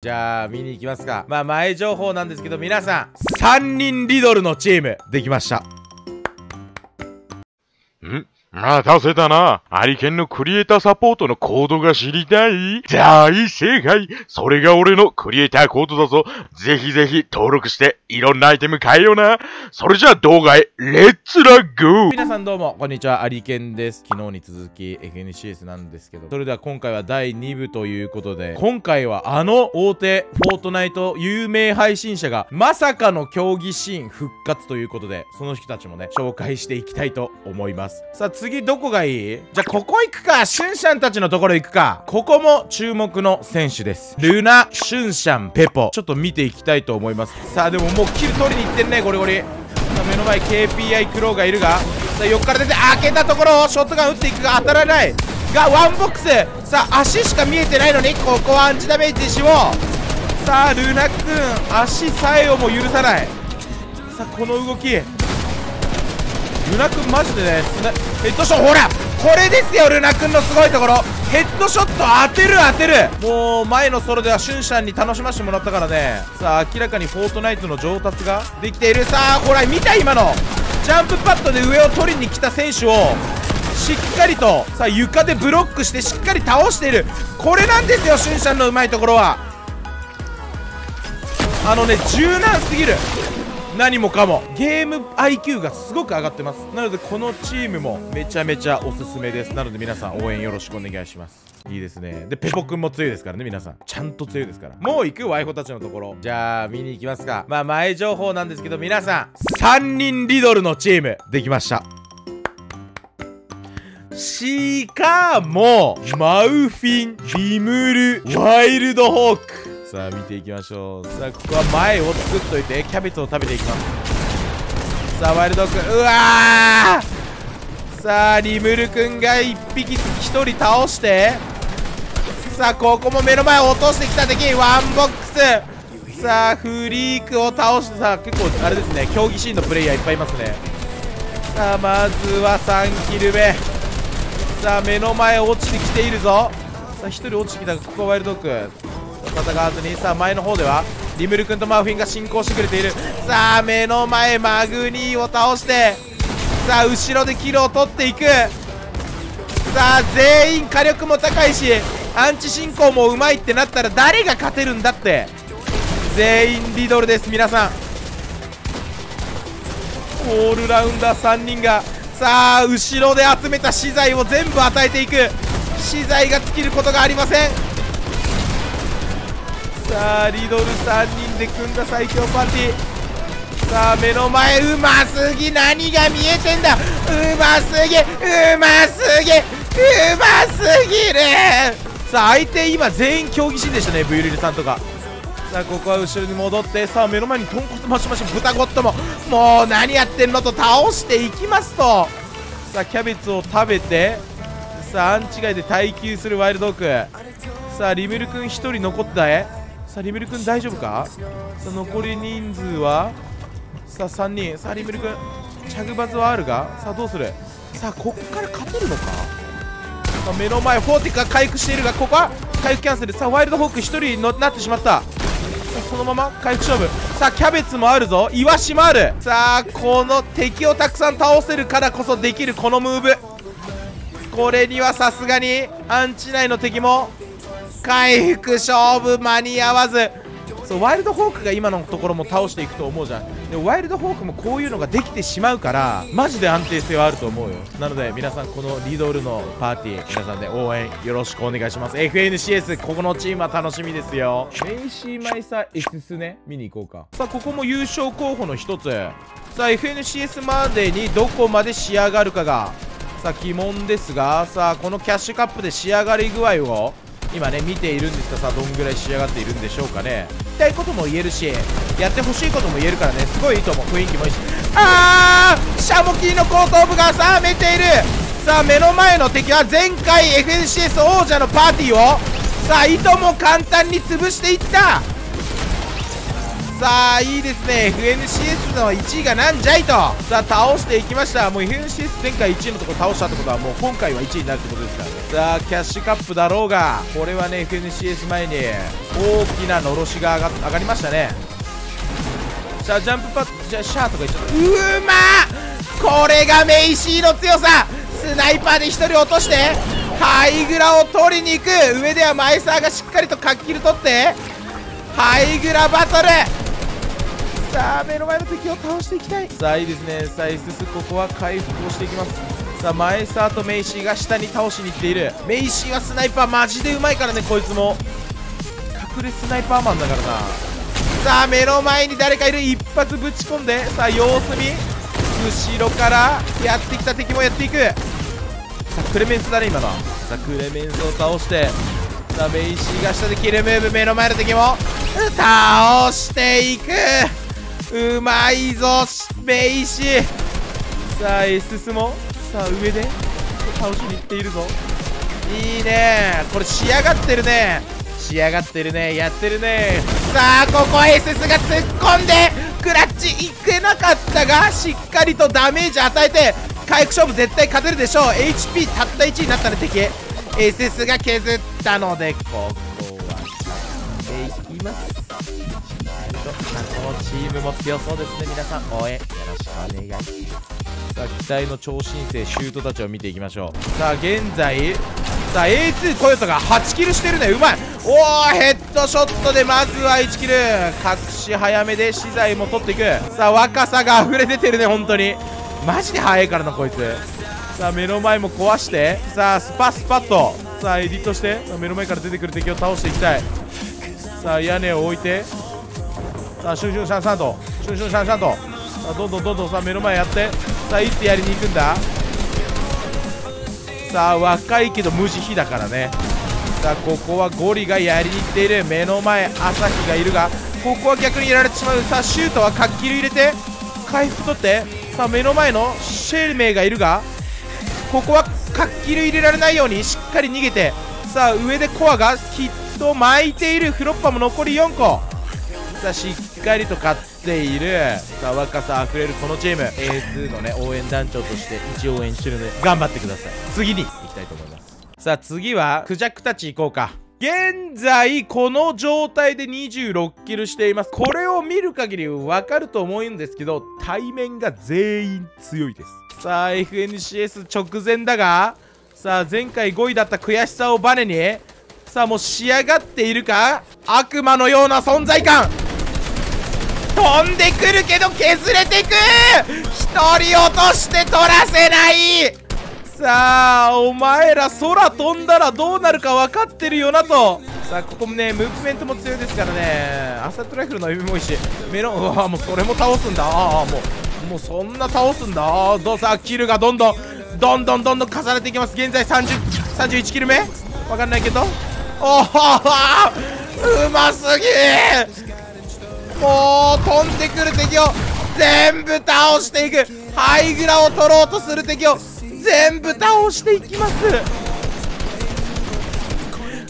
じゃあ見に行きますか。まあ前情報なんですけど皆さん3人リドルのチームできました。ん？またせたな。アリケンのクリエイターサポートのコードが知りたい大正解それが俺のクリエイターコードだぞ。ぜひぜひ登録していろんなアイテム買えよな。それじゃあ動画へ、レッツラゴー皆さんどうも、こんにちは。アリケンです。昨日に続き FNCS なんですけど、それでは今回は第2部ということで、今回はあの大手フォートナイト有名配信者がまさかの競技シーン復活ということで、その人たちもね、紹介していきたいと思います。さあ次どこがいい？じゃあここ行くかシュンシャンたちのところ行くか。ここも注目の選手です。ルナ、シュンシャン、ペポ。ちょっと見ていきたいと思います。さあでももうキル取りに行ってんねゴリゴリ。さあ目の前 KPI クローがいるが。さあ横から出て開けたところをショットガン撃っていくが当たらない。がワンボックス。さあ足しか見えてないのにここはアンチダメージしよう。さあルナ君足さえをも許さない。さあこの動き。ルナ君マジでねヘッドショットほらこれですよルナ君のすごいところ。ヘッドショット当てる当てる。もう前のソロではシュンシャンに楽しませてもらったからね。さあ明らかにフォートナイトの上達ができている。さあほら見た今の。ジャンプパッドで上を取りに来た選手をしっかりとさあ床でブロックしてしっかり倒している。これなんですよシュンシャンのうまいところは。あのね柔軟すぎる。何もかも。ゲーム IQ がすごく上がってます。なのでこのチームもめちゃめちゃおすすめです。なので皆さん応援よろしくお願いします。いいですね。でペポくんも強いですからね皆さん。ちゃんと強いですから。もう行くワイフたちのところ。じゃあ見に行きますか。まあ前情報なんですけど皆さん3人リドルのチームできました。しかもマウフィンリムルワイルドホーク。さあ見ていきましょう。さあここは前を作っといてキャベツを食べていきます。さあワイルド君うわさあリムル君が1匹1人倒してさあここも目の前を落としてきた敵ワンボックス。さあフリークを倒してさあ結構あれですね競技シーンのプレイヤーいっぱいいますね。さあまずは3キル目。さあ目の前落ちてきているぞ。さあ1人落ちてきたここはワイルド君。戦わずにさあ前の方ではリムル君とマーフィンが進行してくれている。さあ目の前マグニーを倒してさあ後ろでキルを取っていく。さあ全員火力も高いしアンチ進行もうまいってなったら誰が勝てるんだって。全員リドルです皆さん。オールラウンダー3人がさあ後ろで集めた資材を全部与えていく。資材が尽きることがありません。さあリドル3人で組んだ最強パーティー。さあ目の前うますぎ。何が見えてんだ。うますぎ。うますぎ。うますぎる。さあ相手今全員競技シーンでしたねブユリルさんとか。さあここは後ろに戻って。さあ目の前に豚骨マシマシ豚ゴットも。もう何やってんのと倒していきますと。さあキャベツを食べて。さあアンチ外で耐久するワイルドオーク。さあリムル君1人残ったえ。さあリムル君大丈夫か？さあ残り人数は？さあ3人。さあリムル君チャグバズはあるが？さあどうする？さあこっから勝てるのか？さあ目の前フォーティカ回復しているがここは回復キャンセル。さあワイルドホーク1人になってしまった。そのまま回復勝負。さあキャベツもあるぞ。イワシもある。さあこの敵をたくさん倒せるからこそできるこのムーブ。これにはさすがにアンチ内の敵も回復勝負間に合わず。そうワイルドホークが今のところも倒していくと思うじゃん。でもワイルドホークもこういうのができてしまうからマジで安定性はあると思うよ。なので皆さんこのリドルのパーティー皆さんで応援よろしくお願いします。FNCS ここのチームは楽しみですよ。メイシーマイサ S スね見に行こうか。さあここも優勝候補の一つ。さあ FNCS までにどこまで仕上がるかがさあ鬼門ですがさあこのキャッシュカップで仕上がり具合を今ね見ているんですがさどんぐらい仕上がっているんでしょうかね？言いたいことも言えるしやってほしいことも言えるからね。すごいいいと思う。雰囲気もいいし。あー！シャモキーの後頭部がさあめている。さあ目の前の敵は前回 FNCS 王者のパーティーをさあいとも簡単に潰していった。さあいいですね。FNCS の1位がなんじゃいと。さあ倒していきました。もう FNCS 前回1位のとこ倒したってことはもう今回は1位になるってことですからさあキャッシュカップだろうが。これはね FNCS 前に大きなのろしが上が上がりましたね。さあジャンプパッじゃシャーとか言っちゃった。うまこれがメイシーの強さ。スナイパーで1人落としてハイグラを取りに行く。上ではマイサーがしっかりとカッキル取ってハイグラバトル。さあ目の前の敵を倒していきたい。さあいいですね。さあイススここは回復をしていきます。さあマイサーとメイシーが下に倒しに行っている。メイシーはスナイパーマジでうまいからねこいつも。隠れスナイパーマンだからな。さあ目の前に誰かいる。一発ぶち込んで。さあ様子見。後ろからやってきた敵もやっていく。さあクレメンスだね今の。さあクレメンスを倒して。さあメイシーが下でキルムーブ。目の前の敵も。倒していく。うまいぞメイシーさあエススも。さあ上で。倒しに行っているぞ。いいね。これ仕上がってるね。仕上がってるね。やってるね。さあここ SS が突っ込んでクラッチいけなかったがしっかりとダメージ与えて回復勝負絶対勝てるでしょう。HP たった1になったら敵 SS が削ったのでここは。勝っていきますこのチームも強そうですね。皆さん応援よろしくお願いします。さあ期待の超新星シュートたちを見ていきましょう。さあ現在さあ A2 トヨタが8キルしてるね。うまい。おおヘッドショットでまずは1キル。隠し早めで資材も取っていく。さあ若さが溢れ出てるね本当に。マジで速いからなこいつ。さあ目の前も壊して。さあスパスパッと。さあエディットして。目の前から出てくる敵を倒していきたい。さあ屋根を置いてさあシュンシュンシャンシャンと。シュンシュンシャンシャンと。さあどんどんどんどんさ目の前やって。さあいつやりに行くんだ。さあ若いけど無慈悲だからね。さあここはゴリがやりに行っている。目の前朝日がいるがここは逆にやられてしまう。さあシュートは活気入れて回復取って。さあ目の前のシェルメイがいるがここは活気入れられないようにしっかり逃げて。さあ上でコアがきっと巻いている。フロッパも残り4個。さしっかりと勝っている。さあ若さあふれるこのチーム。A2 のね応援団長として一応応援してるので頑張ってください。次に行きたいと思います。さあ次はクジャクたち行こうか。現在この状態で26キルしています。これを見る限りわかると思うんですけど対面が全員強いです。さあ FNCS 直前だがさあ前回5位だった悔しさをバネにさあもう仕上がっているか？悪魔のような存在感！飛んでくるけど削れてく！1人落として取らせない！さあお前ら空飛んだらどうなるか分かってるよなと。さあここもねムーブメントも強いですからね。アサットライフルの指もいいしメロンうわもうそれも倒すんだ。ああもうもうそんな倒すんだ。ああどうさキルがどんどんどんどんどんどん重ねていきます。現在30 31キル目？分かんないけど。おおうますぎもう飛んでくる敵を全部倒していく。ハイグラを取ろうとする敵を全部倒していきます。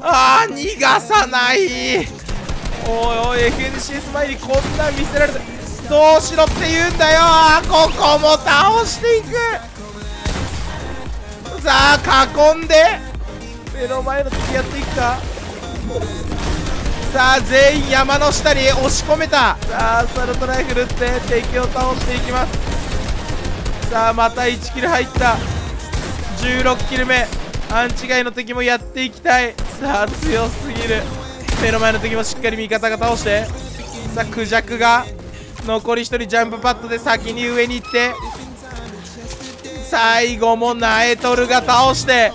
あー逃がさない。おいおい FNCS 前にこんなん見せられてどうしろって言うんだよ。ここも倒していく。さあ囲んで。目の前の敵やっていくか。さあ全員山の下に押し込めた。さあサルトライフルって敵を倒していきます。さあまた1キル入った。16キル目。アンチ外の敵もやっていきたい。さあ強すぎる。目の前の敵もしっかり味方が倒して。さあクジャクが残り1人ジャンプパッドで先に上に行って。最後もナエトルが倒して。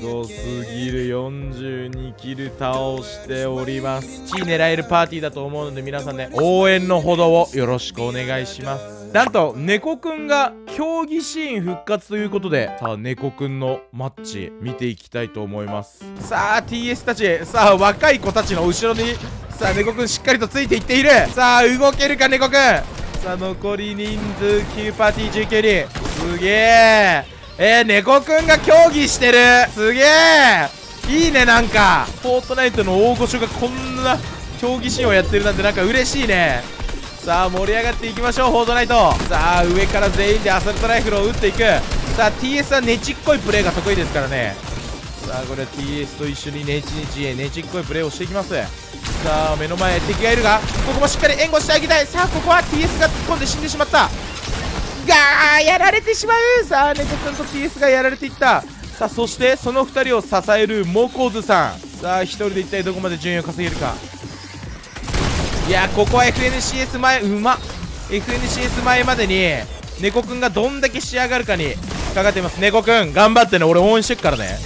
ごすぎる。42キル倒しております。地位狙えるパーティーだと思うので皆さんね応援のほどをよろしくお願いします。なんと猫くんが競技シーン復活ということでさあ猫くんのマッチ見ていきたいと思います。さあ TS たちさあ若い子たちの後ろにさあ猫くんしっかりとついていっている。さあ動けるか猫くん。さあ残り人数9パーティー19人すげえ。えー、猫くんが競技してる。すげえ。いいねなんか。フォートナイトの大御所がこんな競技シーンをやってるなんてなんか嬉しいね。さあ盛り上がっていきましょうフォートナイト。さあ上から全員でアサルトライフルを撃っていく。さあ TS はねちっこいプレーが得意ですからね。さあこれは TS と一緒にネチネチネチっこいプレーをしていきます。さあ目の前敵がいるがここもしっかり援護してあげたい。さあここは TS が突っ込んで死んでしまった。がやられてしまう。さあ猫くんと TS がやられていった。さあそしてその2人を支えるモコズさん。さあ1人で一体どこまで順位を稼げるか。いやここは FNCS 前うま。っ FNCS 前までに猫くんがどんだけ仕上がるかにかかっています。猫くん頑張ってね。俺応援してっからね。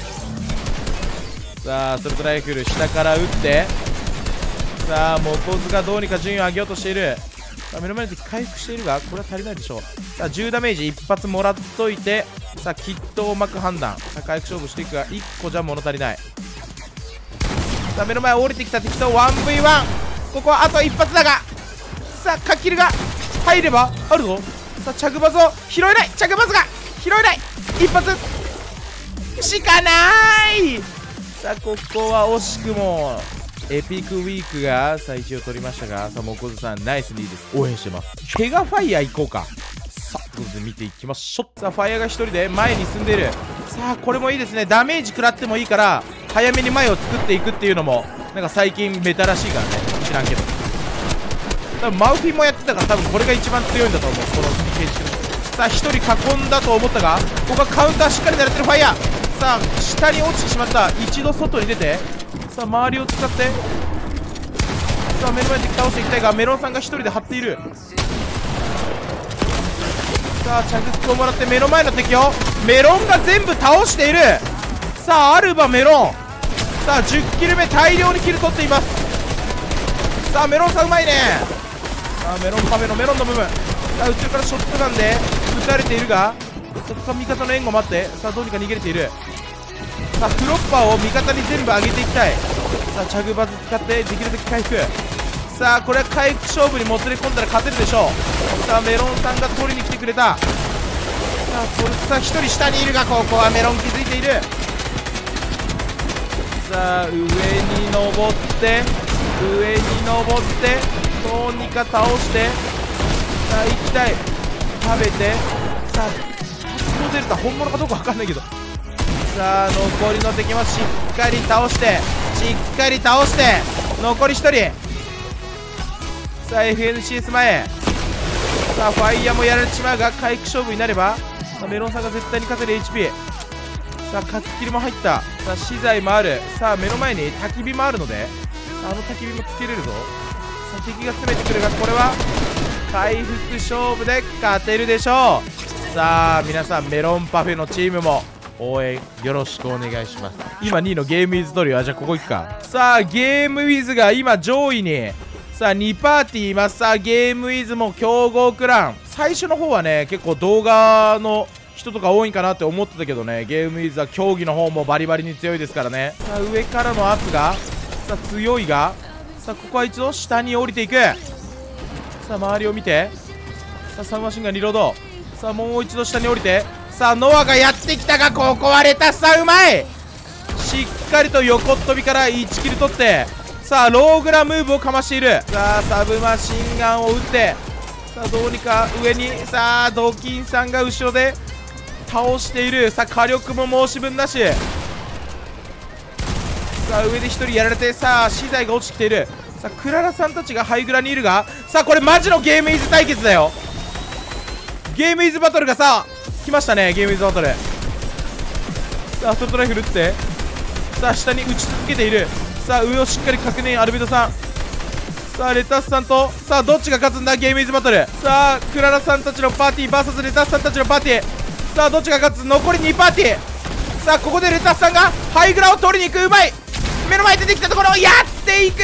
さあソルトライフル下から撃って。さあモコズがどうにか順位を上げようとしている。さあ目の前の敵回復しているがこれは足りないでしょう。さあ10ダメージ一発もらっといてさあキットを巻く判断。さあ回復勝負していくが1個じゃ物足りない。さあ目の前降りてきた敵と 1v1 ここはあと一発だが。さあカッキルが入ればあるぞ。さあチャグバズを拾えない。チャグバズが拾えない。一発。しかない。さあここは惜しくも。エピックウィークが最初を取りましたが、さあ、モコズさん、ナイスリーです。応援してます。ケガファイヤー行こうか。さあ、ということで見ていきましょう。さあ、ファイヤーが1人で前に進んでいる。さあ、これもいいですね。ダメージ食らってもいいから、早めに前を作っていくっていうのも、なんか最近メタらしいからね。知らんけど。多分マウフィンもやってたから、多分これが一番強いんだと思う。この形式さあ、1人囲んだと思ったが、ここはカウンターしっかり狙ってるファイヤー。さあ、下に落ちてしまった。一度外に出て、さあ周りを使って。さあ目の前に倒していきたいがメロンさんが1人で張っている。さあ着スをもらって目の前の敵をメロンが全部倒している。さあアルバメロン。さあ10キル目大量にキル取っています。さあメロンさんうまいね。さあメロンパフェのメロンの部分。さあ後ろからショットガンで撃たれているがそこか味方の援護待ってさあどうにか逃げれている。さあフロッパーを味方に全部上げていきたい。さあチャグバズ使ってできるだけ回復。さあこれは回復勝負にもつれ込んだら勝てるでしょう。さあメロンさんが取りに来てくれた。さあこれさあ1人下にいるがここはメロン気づいている。さあ上に登って上に登ってどうにか倒してさあ行きたい。食べて。さあストデルタ本物かどうか分かんないけど。さあ残りの敵もしっかり倒してしっかり倒して残り1人。さあ FNCS 前。さあファイヤーもやられてしまうが回復勝負になればさあメロンさんが絶対に勝てる HP さあカツキルも入った。さあ資材もある。さあ目の前に焚き火もあるのであの焚き火もつけれるぞ。さあ敵が詰めてくるがこれは回復勝負で勝てるでしょう。さあ皆さんメロンパフェのチームも応援よろしくお願いします。今2位のゲームウィズトリオはじゃあここ行くか。さあゲームウィズが今上位に。さあ2パーティーいます。さあゲームウィズも強豪クラン。最初の方はね結構動画の人とか多いんかなって思ってたけどね。ゲームウィズは競技の方もバリバリに強いですからね。さあ上からの圧がさあ強いがさあここは一度下に降りていく。さあ周りを見て。さあサブマシンガンリロードさあもう一度下に降りて。さあノアがやってきたがここはレタスさんうまい。しっかりと横っ飛びから1キル取ってさあローグラムーブをかましている。さあサブマシンガンを撃ってさあどうにか上にさあドキンさんが後ろで倒している。さあ火力も申し分なし。さあ上で1人やられてさあ資材が落ちてきている。さあクララさんたちがハイグラにいるがさあこれマジのゲームイズ対決だよ。ゲームイズバトルがさ来ましたねゲームイズバトルさあストトライフル打って。さあ下に打ち続けている。さあ上をしっかり確認アルビドさん。さあレタスさんとさあどっちが勝つんだゲームイズバトル。さあクララさんたちのパーティー VS レタスさんたちのパーティー。さあどっちが勝つ？残り2パーティー。さあここでレタスさんがハイグラを取りに行く。うまい。目の前出てきたところをやっていく。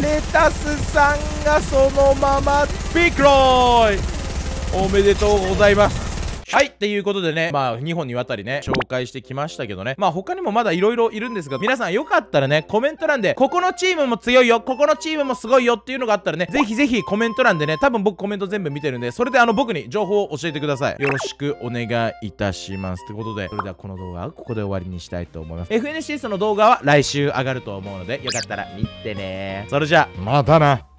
レタスさんがそのままビッグロイ。おめでとうございますはい。っていうことでね、まあ、2本にわたりね、紹介してきましたけどね。まあ、他にもまだ色々いるんですが、皆さんよかったらね、コメント欄で、ここのチームも強いよ、ここのチームもすごいよっていうのがあったらね、ぜひぜひコメント欄でね、多分僕コメント全部見てるんで、それであの、僕に情報を教えてください。よろしくお願いいたします。ってことで、それではこの動画はここで終わりにしたいと思います。FNCS の動画は来週上がると思うので、よかったら見てねそれじゃあ、またな。